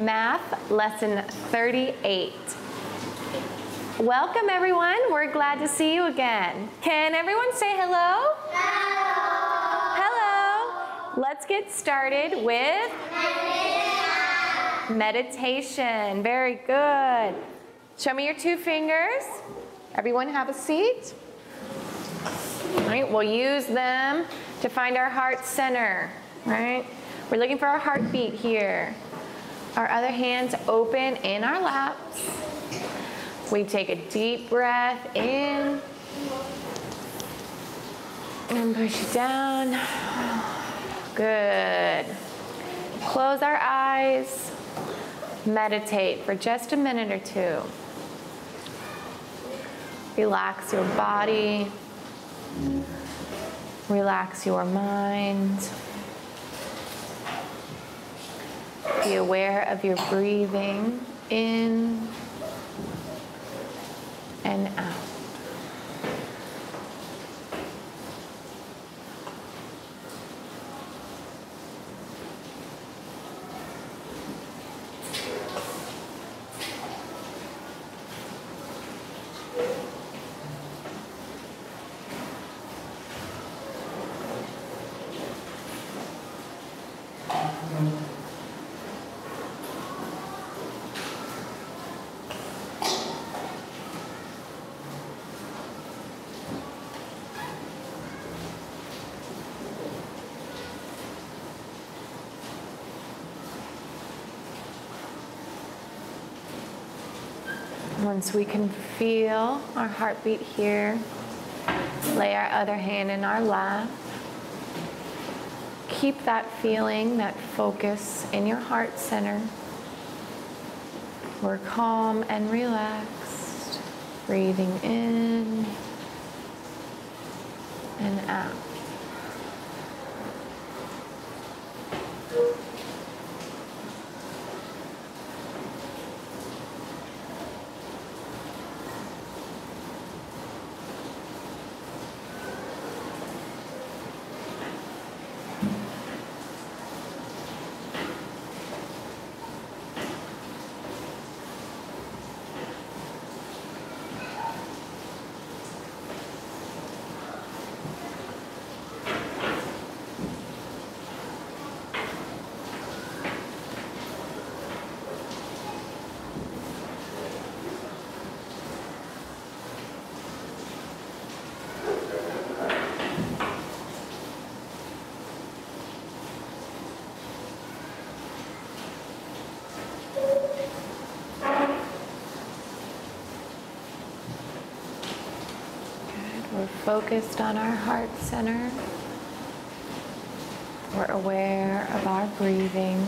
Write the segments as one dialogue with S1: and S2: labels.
S1: Math Lesson 38. Welcome everyone. We're glad to see you again. Can everyone say hello? Hello. Hello. Let's get started with meditation. Very good. Show me your two fingers. Everyone have a seat. All right, we'll use them to find our heart center, right? We're looking for our heartbeat here. Our other hands open in our laps. We take a deep breath in and push it down. Good. Close our eyes. Meditate for just a minute or two. Relax your body. Relax your mind. Be aware of your breathing in and out. Once we can feel our heartbeat here, lay our other hand in our lap. Keep that feeling, that focus in your heart center. We're calm and relaxed, breathing in and out. We're focused on our heart center. We're aware of our breathing.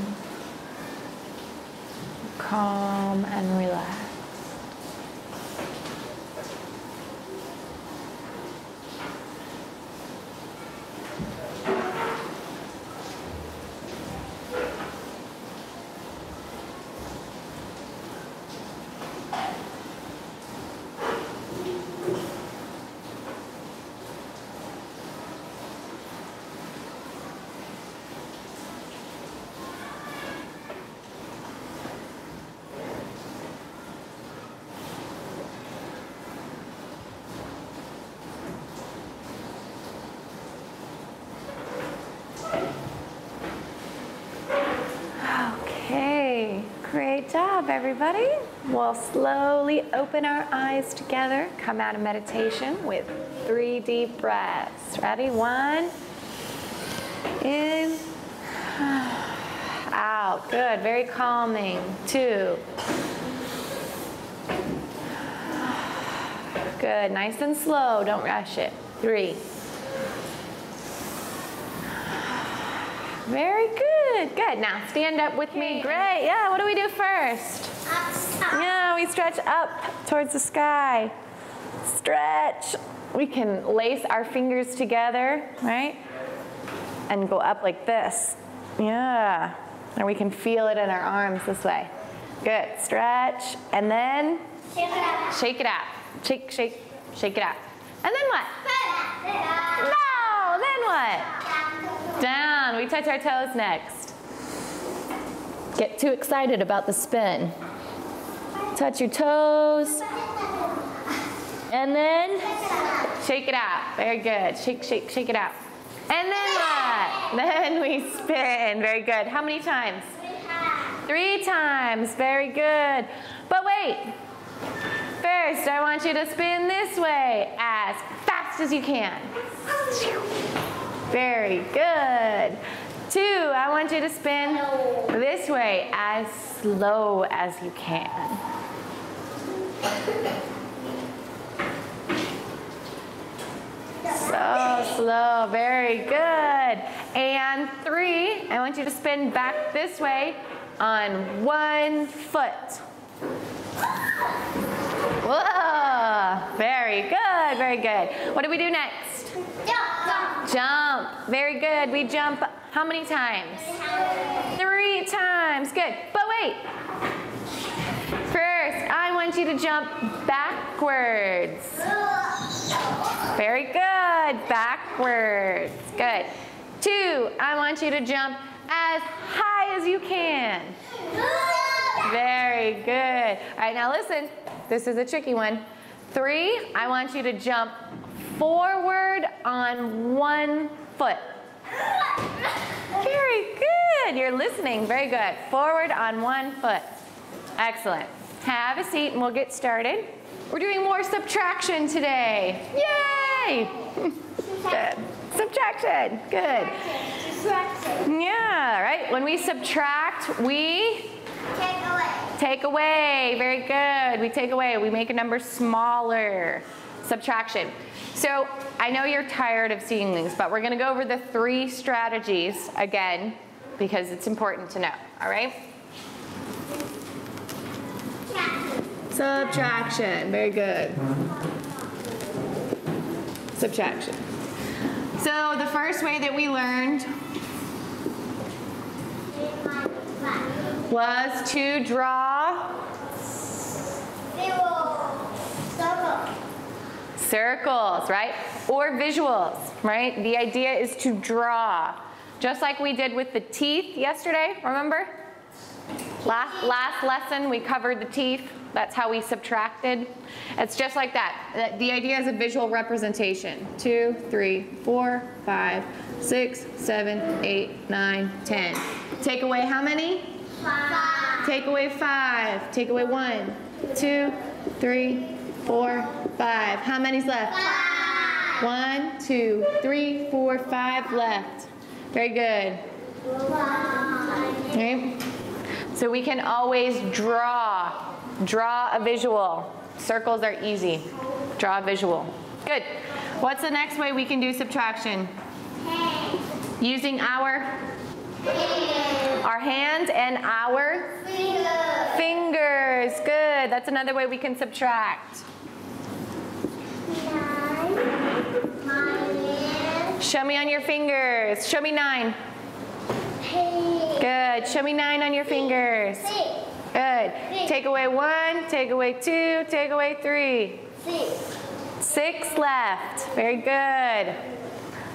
S1: Calm and relaxed. Okay, everybody. We'll slowly open our eyes together, come out of meditation with three deep breaths. Ready? One, in, out. Good, very calming. Two, good, nice and slow, don't rush it. Three, Very good. Good. Now stand up with me. Great. Yeah, what do we do first? Yeah, we stretch up towards the sky. Stretch. We can lace our fingers together, right? And go up like this. Yeah. And we can feel it in our arms this way. Good. Stretch. And then
S2: Shake it out.
S1: shake it out. Shake, shake, shake it out. And then what? No. Then what? Down. We touch our toes next. Get too excited about the spin. Touch your toes. And then shake it out. Very good. Shake, shake, shake it out. And then what? Then we spin. Very good. How many times? Three times. Very good. But wait. First, I want you to spin this way as fast as you can. Very good. Two, I want you to spin this way as slow as you can. So slow, very good. And three, I want you to spin back this way on one foot. Whoa, very good, very good. What do we do next?
S2: Jump.
S1: Jump, very good. We jump how many times? Three times, good. But wait, first I want you to jump backwards. Very good, backwards, good. Two, I want you to jump as high as you can. Very good. All right, now listen. This is a tricky one. Three, I want you to jump forward on one foot. Very good. You're listening. Very good. Forward on one foot. Excellent. Have a seat and we'll get started. We're doing more subtraction today. Yay! good. Subtraction. Good. Yeah, right? When we subtract, we
S2: Take away.
S1: Take away, very good. We take away, we make a number smaller. Subtraction. So I know you're tired of seeing these, but we're gonna go over the three strategies again because it's important to know, all right? Subtraction, very good. Subtraction. So the first way that we learned was to draw circles, right? Or visuals, right? The idea is to draw. Just like we did with the teeth yesterday, remember? Last, last lesson we covered the teeth. That's how we subtracted. It's just like that. The- idea is a visual representation. Two, three, four, five, six, seven, eight, nine, ten. Take away how many?
S2: Five.
S1: Take away five. Take away one, two, three, four, five. How many's left?
S2: Five.
S1: One, two, three, four, five left. Very good.
S2: Five.
S1: Right? So we can always draw. Draw a visual. Circles are easy. Draw a visual. Good. What's the next way we can do subtraction? Using our our hands and our
S2: Finger.
S1: fingers. Good. That's another way we can subtract. Show me on your fingers. Show me nine. Good. Show me nine on your fingers.
S2: Six.
S1: Good. Take away one, take away two, take away three.
S2: Six.
S1: Six left. Very good.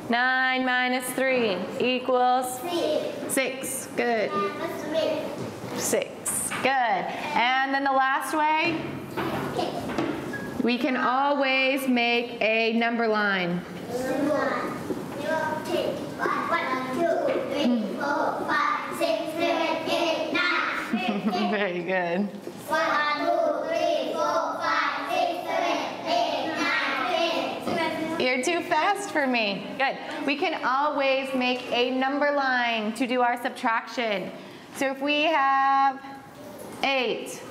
S1: Nine minus three equals
S2: Six.
S1: six. Good. Six. Good. And then the last way, we can always make a number line.
S2: One, two, three, one, one, two, three, four, five, six, seven, eight, nine, ten.
S1: Very good.
S2: One, two, three, four, five, six, seven, eight, nine, ten.
S1: You're too fast for me. Good. We can always make a number line to do our subtraction. So if we have eight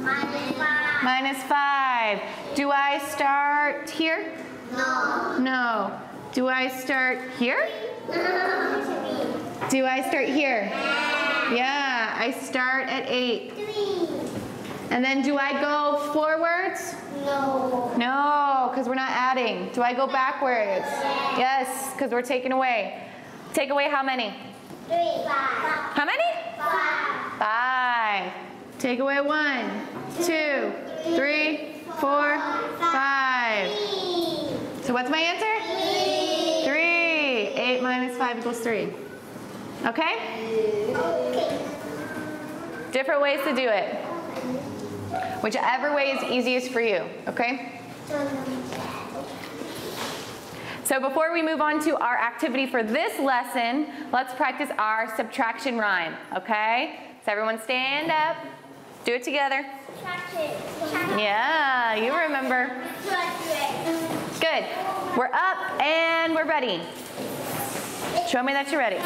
S2: Minus five.
S1: minus five, do I start here?
S2: No.
S1: No. Do I start here?
S2: No.
S1: Do I start here? Yeah, I start at eight. And then do I go forwards?
S2: No.
S1: No, because we're not adding. Do I go backwards? Yes, because we're taking away. Take away how many?
S2: Three. Five.
S1: How many?
S2: Five.
S1: Five. Take away one, two, three, four, five.
S2: Three.
S1: So what's my answer?
S2: Three.
S1: Three. Eight minus five equals three. Okay?
S2: Okay.
S1: Different ways to do it. Whichever way is easiest for you, okay? So before we move on to our activity for this lesson, let's practice our subtraction rhyme, okay? So everyone stand up, do it together. Yeah, you remember. Good. We're up and we're ready. Show me that you're ready.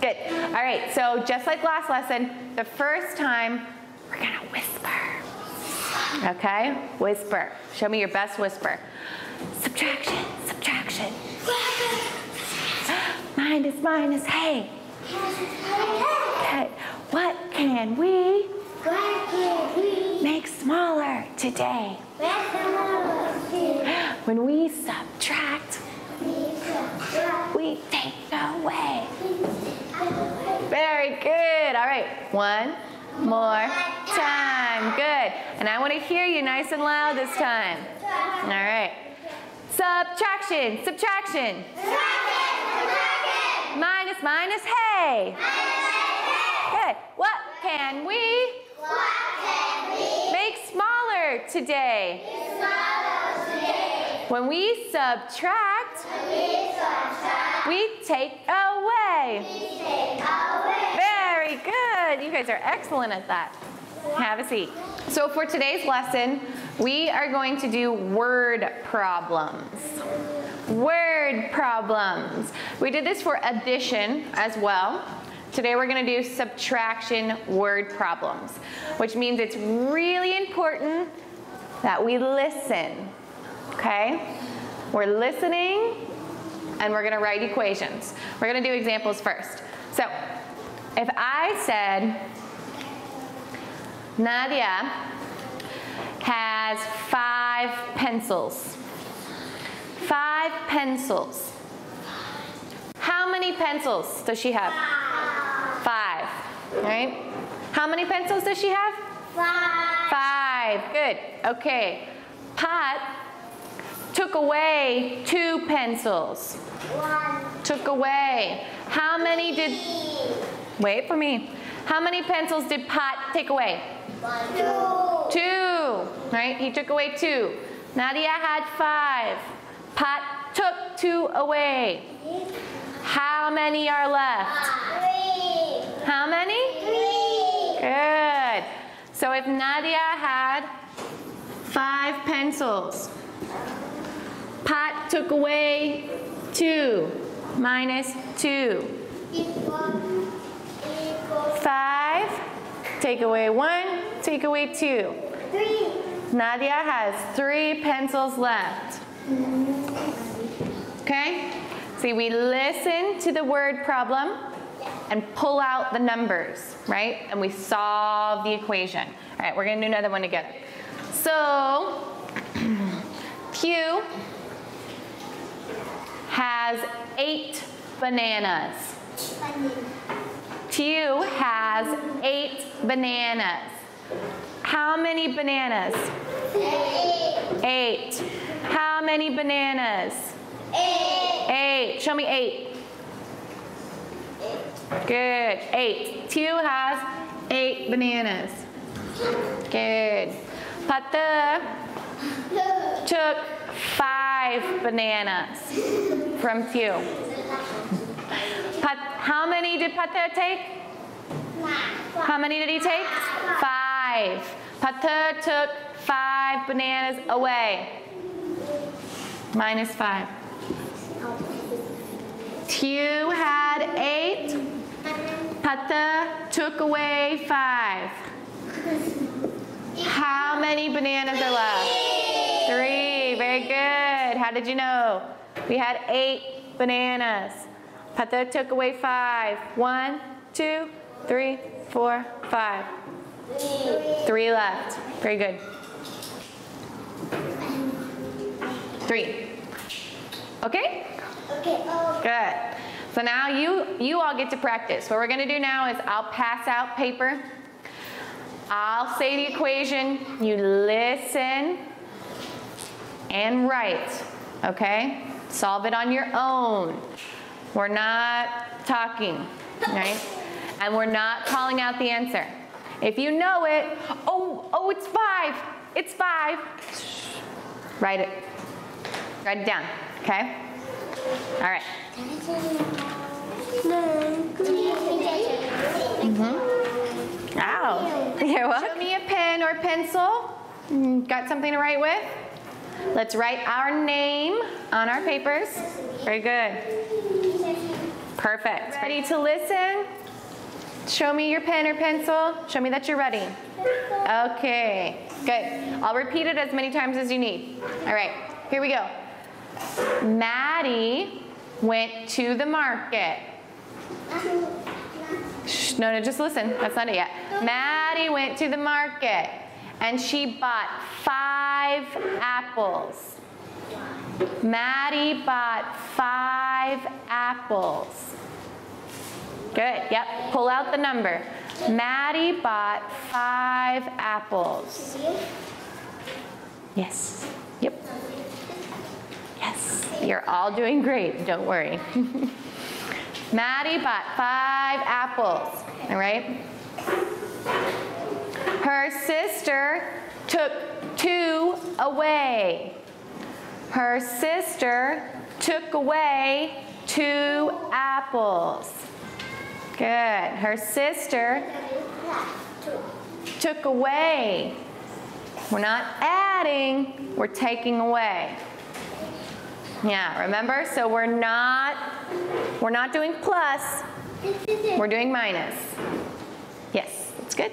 S1: Good. All right, so just like last lesson, the first time we're gonna whisper. Okay? Whisper. Show me your best whisper. Subtraction, subtraction. Mine is Minus, minus, hey. Okay. What can we make smaller today? When we subtract, we take away. Very good. All right. One more time. Good. And I want to hear you nice and loud this time. All right. Subtraction, subtraction. Minus, minus, Minus. hey. Good. What can we make smaller today? When we subtract, we take away. Very good. You guys are excellent at that. Have a seat. So for today's lesson, we are going to do word problems. Word problems. We did this for addition as well. Today we're going to do subtraction word problems, which means it's really important that we listen. Okay? We're listening and we're going to write equations. We're going to do examples first. So, if I said Nadia has five pencils. Five pencils. How many pencils does she have? Five. Right? How many pencils does she have? Five. Five, Good. Okay. Pat took away two pencils. One. Took away. How many did. Wait for me. How many pencils did Pat take away? One. Two. Two, Right? He took away two. Nadia had five. Pat took two away. How many are left? Three. How many? Three. Good. So if Nadia had five pencils, Pat took away two, minus two. Five, take away one, take away two. Nadia has three pencils left. Okay? See, we listen to the word problem and pull out the numbers, right? And we solve the equation. All right, we're gonna do another one together. So, Pew has eight bananas. Pew has eight bananas. How many bananas? Eight. Eight. How many bananas? Eight. Show me eight. Good. Eight. Two has eight bananas. Good. Pata took five bananas from Tew. Pat, how many did Pata take? How many did he take? Five. Pata took five bananas away. Minus five. Tew had eight. Pata took away five. How many bananas are left? Three. How did you know? We had eight bananas. Pata took away five. One, two, three, four, five. Three left. Very good. Three. Okay? Okay? Oh. Good. So now you, you all get to practice. What we're going to do now is I'll pass out paper. I'll say the equation. You listen and write. Okay? Solve it on your own. We're not talking, right? And we're not calling out the answer. If you know it, oh, oh, it's five. It's five. Write it. Write it down, okay? All right. Mm-hmm. Ow. Show me a pen or pencil. Mm, got something to write with? Let's write our name on our papers. Very good. Perfect. Ready to listen? Show me your pen or pencil. Show me that you're ready. Okay, good. I'll repeat it as many times as you need. All right, here we go. Maddie went to the market. Shh, no, no, just listen. That's not it yet. Maddie went to the market and she bought five apples. Maddie bought five apples. Good, yep, pull out the number. Maddie bought five apples. Yes, yep. Yes, you're all doing great, don't worry. Maddie bought five apples, all right? Her sister took two away. Her sister took away two apples. Good. Her sister took away. We're not adding, we're taking away. Yeah, remember? So we're not we're not doing plus. We're doing minus. Yes, that's good.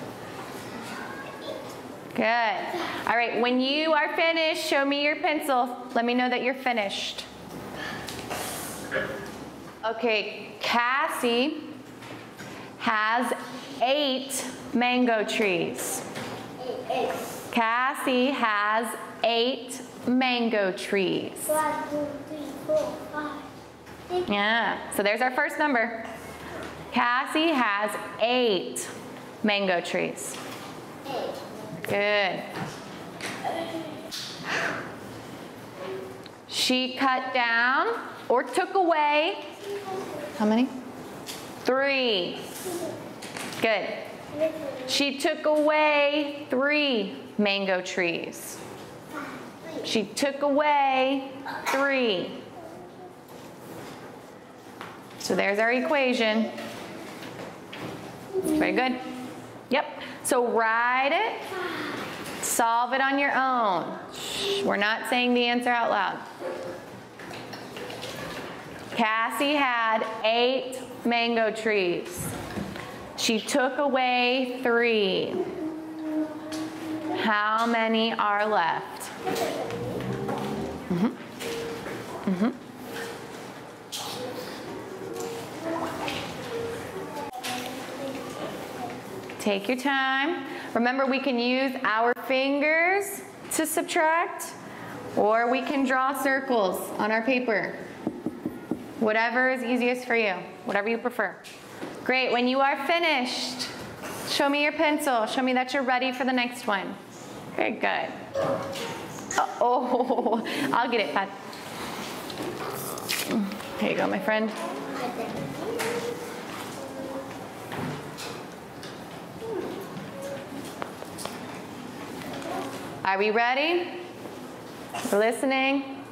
S1: Good. All right, when you are finished, show me your pencil. Let me know that you're finished. Okay, Cassie has eight mango trees. Eight. Cassie has eight mango trees. One, two, three, four, five. Yeah, so there's our first number. Cassie has eight mango trees. Good. She cut down or took away, how many? Three. Good. She took away three mango trees. She took away three. So there's our equation. Very good. Yep. So write it. Solve it on your own. We're not saying the answer out loud. Cassie had eight mango trees. She took away three. How many are left? Take your time. Remember, we can use our fingers to subtract, or we can draw circles on our paper. Whatever is easiest for you, whatever you prefer. Great, when you are finished, show me your pencil. Show me that you're ready for the next one. Very good. Uh oh, I'll get it, Pat. Here you go, my friend. Are we ready? We're listening?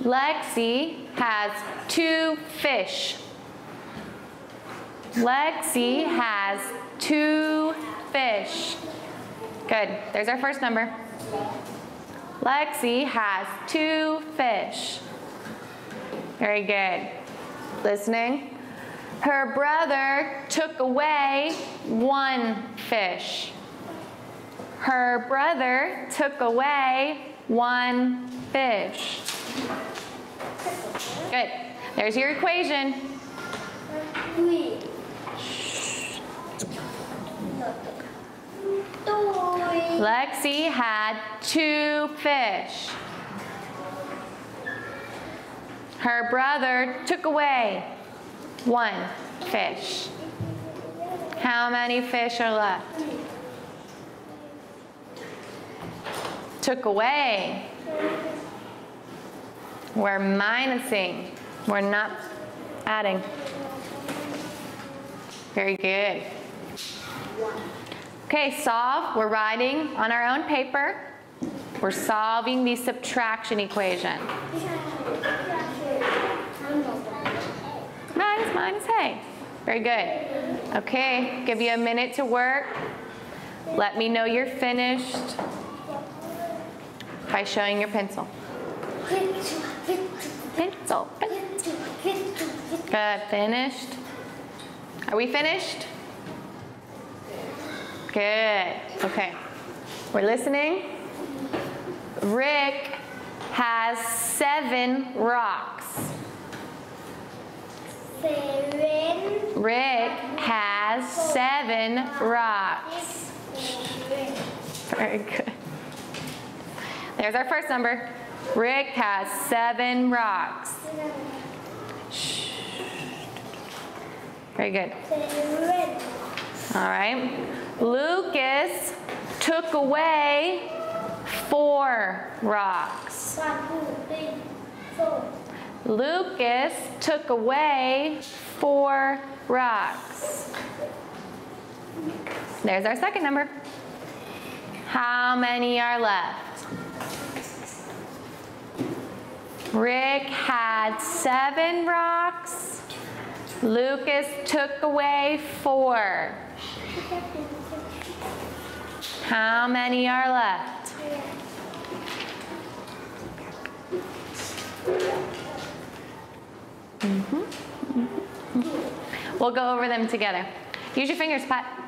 S1: Lexi has two fish. Lexi has two fish. Good. There's our first number. Lexi has two fish. Very good. Listening. Her brother took away one fish her brother took away one fish. Good. There's your equation. Lexi had two fish. Her brother took away one fish. How many fish are left? Took away. We're minusing. We're not adding. Very good. Okay, solve. We're writing on our own paper. We're solving the subtraction equation. Minus, minus, hey. Very good. Okay, give you a minute to work. Let me know you're finished by showing your pencil. Pencil, pencil. Good, finished. Are we finished? Good, okay. We're listening. Rick has seven rocks.
S2: Seven.
S1: Rick has seven rocks. Very good. There's our first number. Rick has seven rocks. Shh. Very good. All right. Lucas took away four rocks. Lucas took away four rocks. There's our second number. How many are left? Rick had seven rocks. Lucas took away four. How many are left? Mm-hmm. Mm-hmm. Mm-hmm. We'll go over them together. Use your fingers, Pat.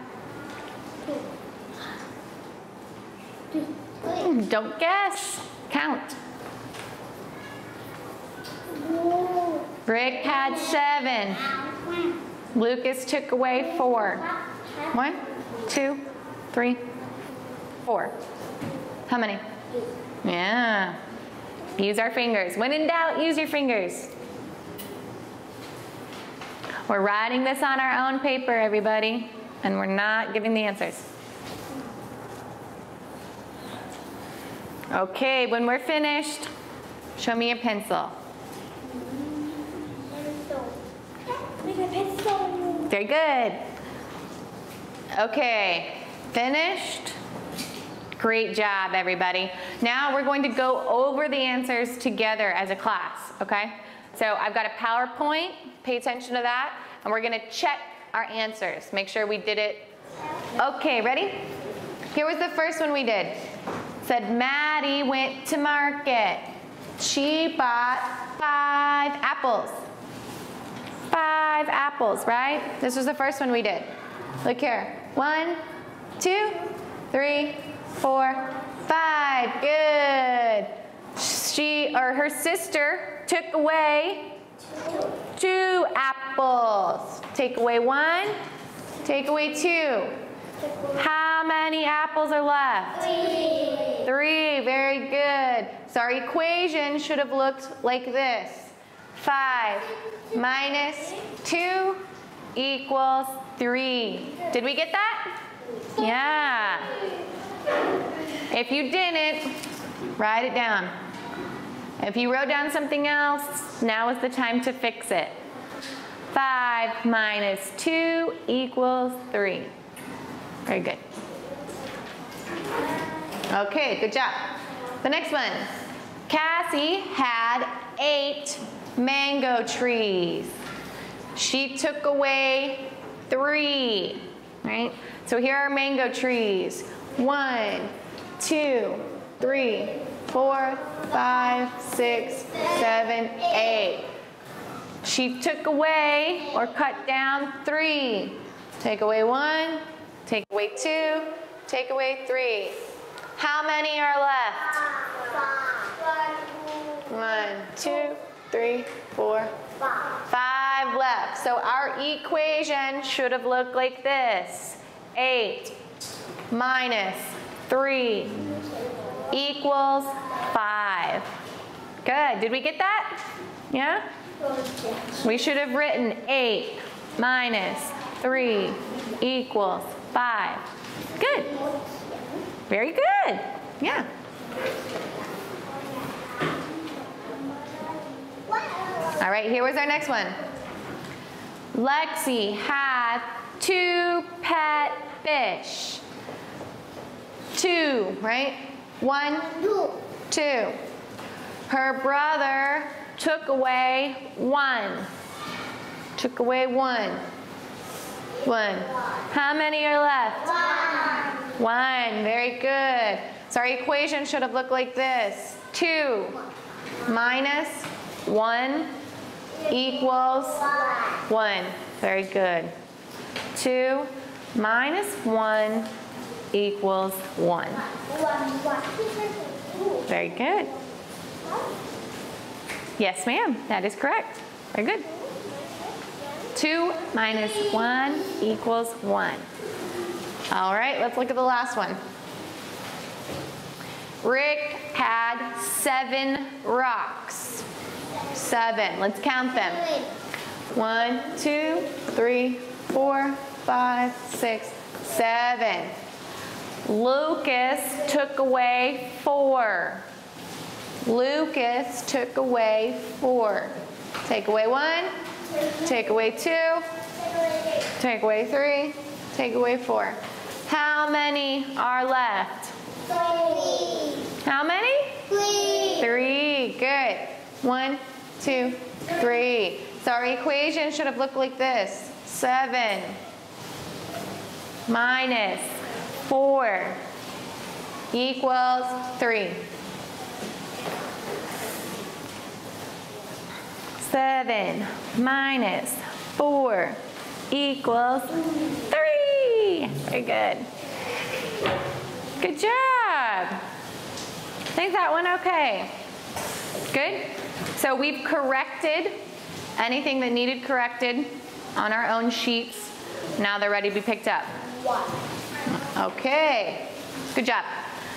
S1: Don't guess. Count. Rick had seven. Lucas took away four. One, two, three, four. How many? Yeah. Use our fingers. When in doubt, use your fingers. We're writing this on our own paper, everybody, and we're not giving the answers. Okay, when we're finished, show me your pencil. Very good. Okay, finished. Great job, everybody. Now we're going to go over the answers together as a class, okay? So I've got a PowerPoint, pay attention to that, and we're gonna check our answers. Make sure we did it. Okay, ready? Here was the first one we did. Said Maddie went to market. She bought five apples. Five apples, right? This was the first one we did. Look here. One, two, three, four, five. Good. She or her sister took away two apples. Take away one, take away two. How many apples are left?
S2: Three.
S1: Three, very good. So our equation should have looked like this. Five minus two equals three. Did we get that? Yeah. If you didn't, write it down. If you wrote down something else, now is the time to fix it. Five minus two equals three. Very good. Okay, good job. The next one. Cassie had eight mango trees. She took away three, right? So here are mango trees. One, two, three, four, five, six, seven, eight. She took away or cut down three. Take away one, take away two, take away three. How many are left? One, two, three, four, five left. So our equation should have looked like this. Eight minus 3 equals 5. Good. Did we get that? Yeah? We should have written 8 minus 3 equals 5. Good. Very good. Yeah. All right, here was our next one. Lexi had two pet fish. Two, right? One, two. Her brother took away one. Took away one. One. How many are left? One. One. Very good. So our equation should have looked like this. Two minus one equals one. Very good. Two minus one equals one. Very good. Yes, ma'am. That is correct. Very good. 2 minus 1 equals 1. All right, let's look at the last one. Rick had seven rocks. Seven. Let's count them. One, two, three, four, five, six, seven. Lucas took away four. Lucas took away four. Take away one, take away two, take away three, take away four. How many are left? Three. How many?
S2: Three.
S1: Three. Good. One, two, three. So our equation should have looked like this. Seven minus four equals three. Seven minus four equals three. Very good. Good job. Think that one okay? Good? So we've corrected anything that needed corrected on our own sheets. Now they're ready to be picked up. Okay, good job.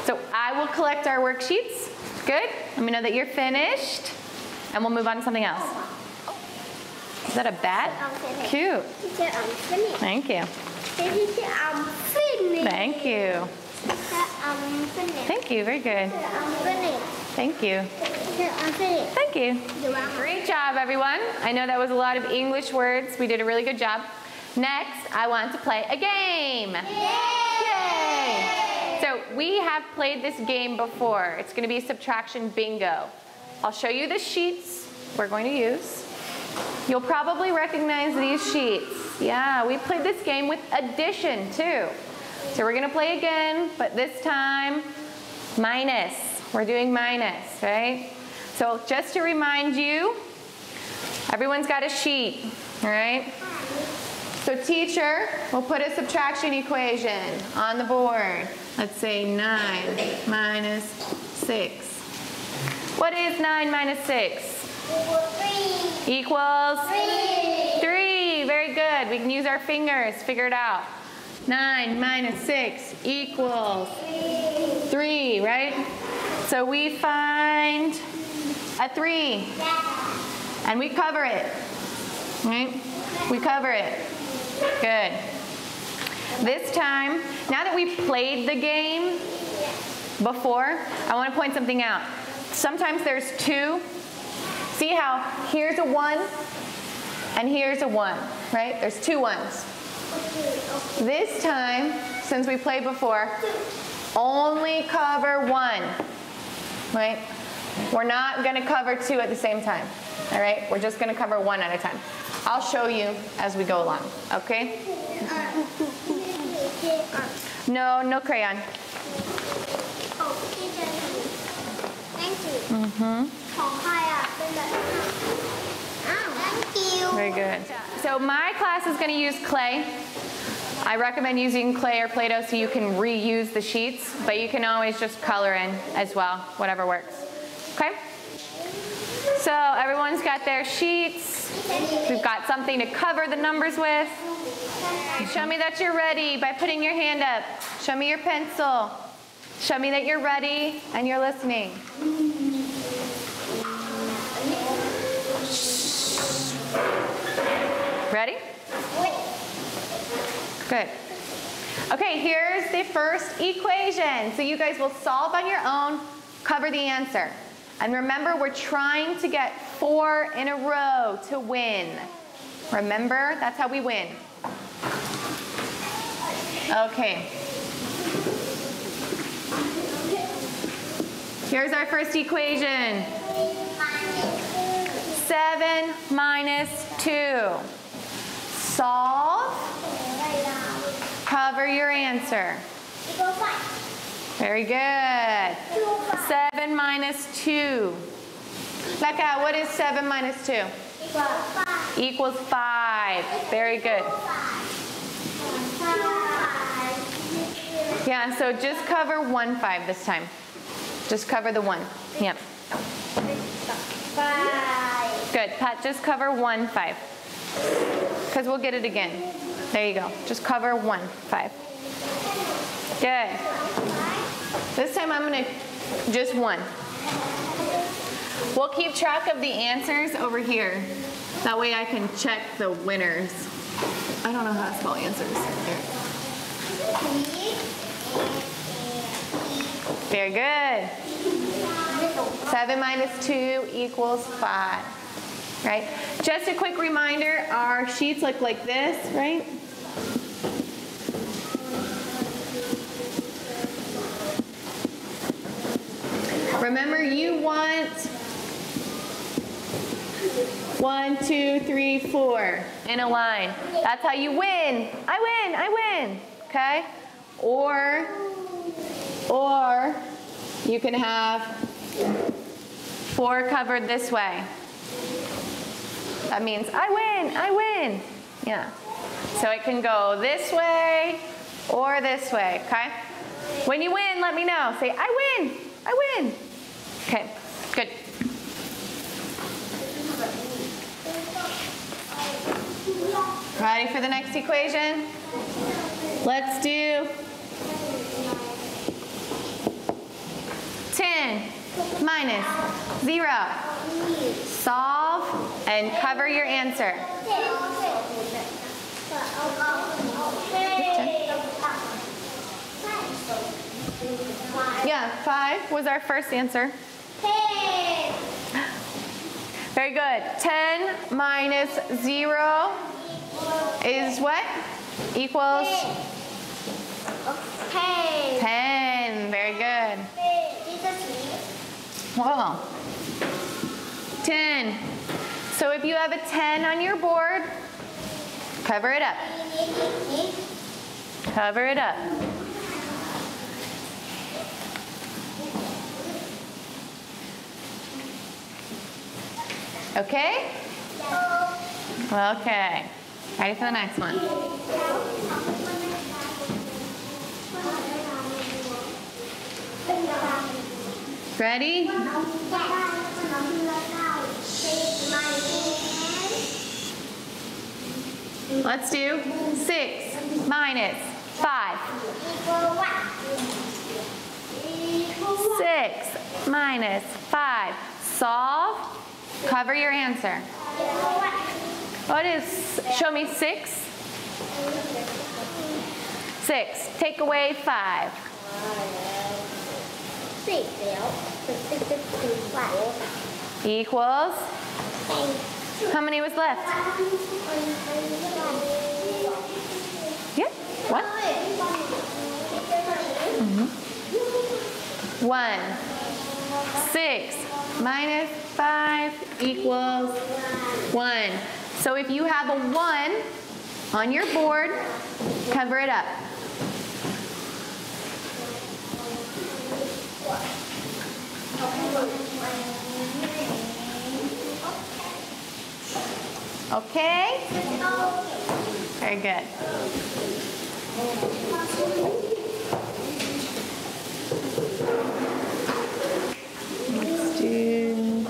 S1: So I will collect our worksheets. Good? Let me know that you're finished. And we'll move on to something else. Is that a bat? Cute.
S2: I'm.
S1: Thank you.
S2: I'm.
S1: Thank you.
S2: I'm.
S1: Thank you. Very good. Thank you. Thank you. Great job, everyone. I know that was a lot of English words. We did a really good job. Next, I want to play a game. Yay! So we have played this game before. It's going to be subtraction bingo. I'll show you the sheets we're going to use. You'll probably recognize these sheets. Yeah, we played this game with addition too. So we're going to play again, but this time minus. We're doing minus, right? So just to remind you, everyone's got a sheet, all right? So teacher will put a subtraction equation on the board. Let's say 9 minus 6. What is 9 minus 6?
S2: Three.
S1: Equals
S2: Three.
S1: 3. Very good. We can use our fingers. Figure it out. 9 minus 6 equals 3, right? So we find a 3 and we cover it. Right? We cover it. Good. This time, now that we've played the game before, I want to point something out. Sometimes there's two. See how here's a 1 and here's a 1, right? There's two ones. This time, since we played before, only cover one, right? We're not gonna cover two at the same time, all right? We're just gonna cover one at a time. I'll show you as we go along, okay? No, no crayon. Mm-hmm. Very good. So my class is gonna use clay. I recommend using clay or Play-Doh so you can reuse the sheets, but you can always just color in as well, whatever works. Okay? So everyone's got their sheets. We've got something to cover the numbers with. Show me that you're ready by putting your hand up. Show me your pencil. Show me that you're ready and you're listening. Ready? Good. Okay, here's the first equation. So you guys will solve on your own, cover the answer. And remember, we're trying to get four in a row to win. Remember, that's how we win. Okay. Here's our first equation. 7 minus 2. Solve. Cover your answer. Very good. 7 minus 2. Becca, what is 7 minus 2? Equals 5. Equals five. Very good. Yeah, so just cover 1 5 this time. Just cover the 1. Yep. Good. Pat, just cover 1 5. Because we'll get it again. There you go. Just cover 1 5. Good. This time I'm to just 1. We'll keep track of the answers over here. That way I can check the winners. I don't know how to spell answers. Very good. 7 minus 2 equals 5. Right? Just a quick reminder, our sheets look like this, right? Remember, you want one, two, three, four in a line. That's how you win. I win, I win. Okay? Or, or you can have four covered this way. That means I win, I win. Yeah. So it can go this way or this way, okay? When you win, let me know. Say, I win, I win. Okay, good. Ready for the next equation? Let's do 10 minus 0. Solve and cover your answer. Yeah, 5 was our first answer. Very good. 10 minus 0 is what? Equals? 10. 10. Very good. Whoa. 10. So if you have a 10 on your board, cover it up. Cover it up. Okay? Okay. Ready for the next one. Ready? Let's do 6 minus 5. 6 minus 5. Solve. Cover your answer. What is, show me 6? 6. Take away 5. Equals? How many was left? Yeah, what? Mm -hmm. One. Six minus five equals one. So if you have a one on your board, cover it up. Okay? Very good. Let's do.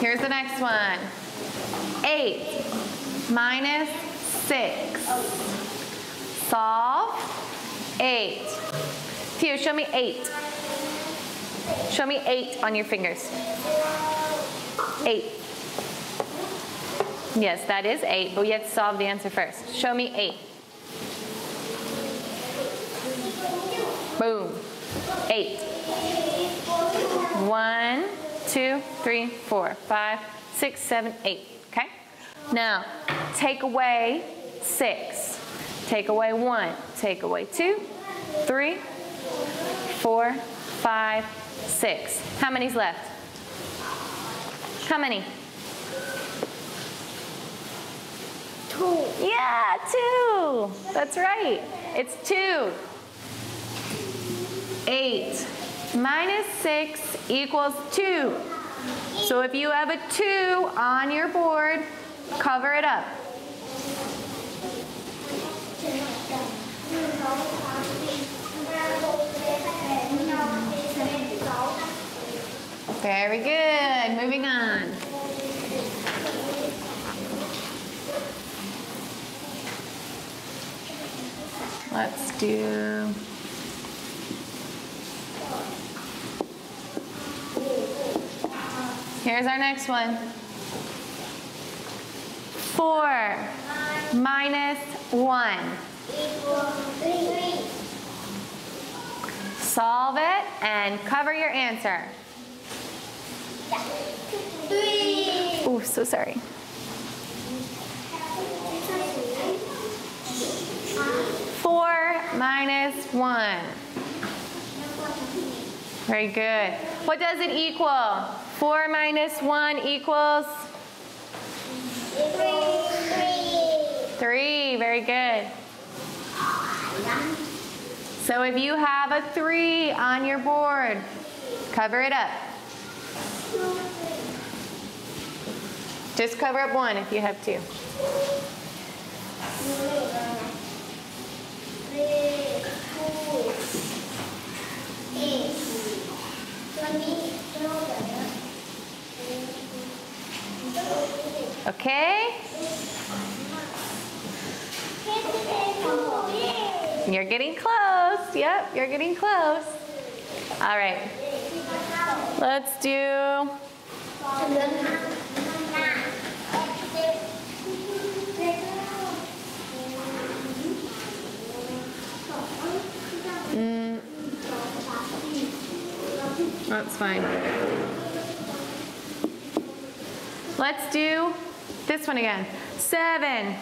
S1: Here's the next one. Eight minus six. Solve eight. Tia, show me eight. Show me eight on your fingers. Eight. Yes, that is eight, but we have to solve the answer first. Show me eight. Boom. 8. 1, 2, 3, 4, 5, 6, 7, 8. Okay? Now, take away 6. Take away 1. Take away 2, 3, 4, 5, 6. How many's left? How many?
S2: Two.
S1: Yeah, 2. That's right. It's 2. 8 minus 6 equals 2. So if you have a 2 on your board, cover it up. Very good. Moving on. Let's do. Here's our next one. 4 minus 1. Solve it and cover your answer.
S2: Three.
S1: Oh, so sorry. Four minus one. Very good. What does it equal? Four minus one equals three. 3, Very good. So if you have a three on your board, cover it up. Just cover up one if you have two. Okay? You're getting close. Yep, you're getting close. All right. Let's do mm, that's fine. Let's do this one again. Seven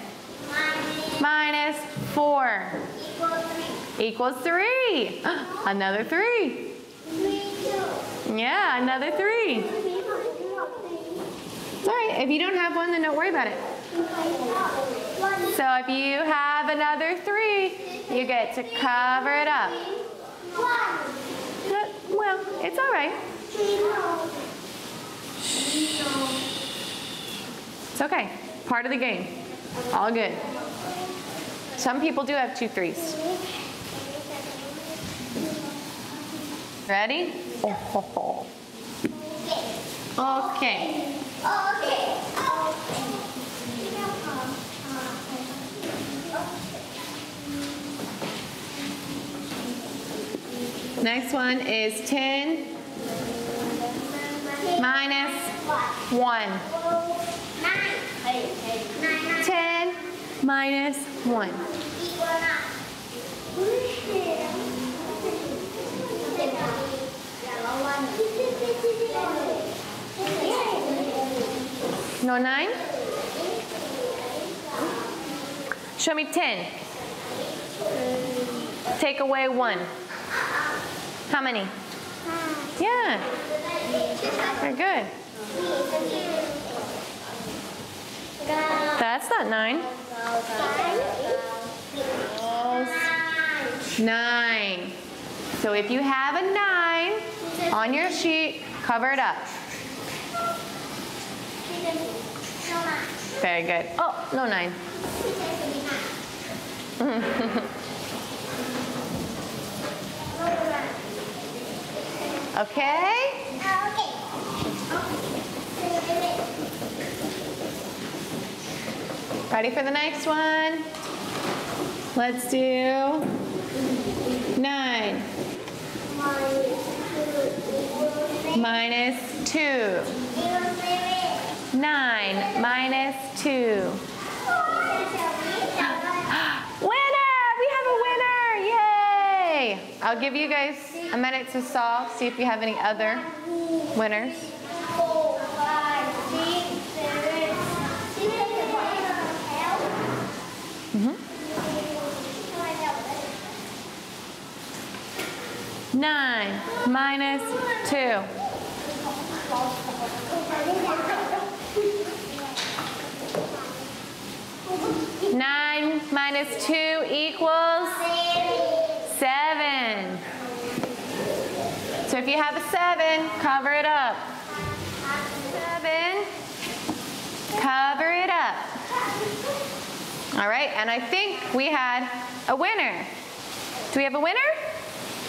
S1: minus four equals three. Another three. Yeah, another three. All right, if you don't have one, then don't worry about it. So if you have another three, you get to cover it up. Well, it's all right. It's okay. Part of the game. All good. Some people do have two threes. Ready? Oh, ho, ho. Okay. Next one is 10 minus 1. 10 minus 1. No 9? Show me 10. Take away 1. How many? Yeah. Very good. That's not 9. Nine. So if you have a nine on your sheet, cover it up. Very good. Oh, no nine. Okay? Ready for the next one? Let's do nine minus two. Nine minus two. Winner! We have a winner! Yay! I'll give you guys a minute to solve, see if you have any other winners.
S2: Four, five, six, seven,
S1: Nine minus two. Nine minus two equals seven. So if you have a seven, cover it up. Seven, cover it up. All right, and I think we had a winner. Do we have a winner?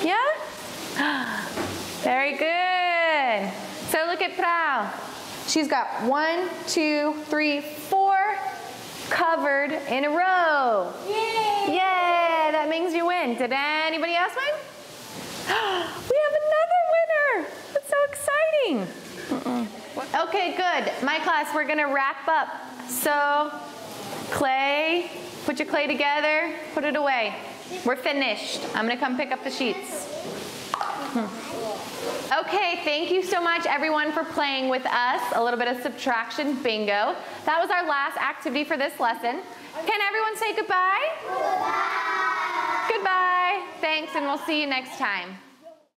S1: Yeah? Very good. So look at Prau. She's got one, two, three, four covered in a row.
S2: Yay!
S1: Yay, that means you win. Did anybody else win? we have another winner. That's so exciting. Okay, good. My class, we're gonna wrap up. So, clay, put your clay together, put it away. We're finished. I'm gonna come pick up the sheets. Okay, thank you so much everyone for playing with us. A little bit of subtraction bingo. That was our last activity for this lesson. Can everyone say goodbye? Goodbye. Goodbye. Thanks, and we'll see you next time.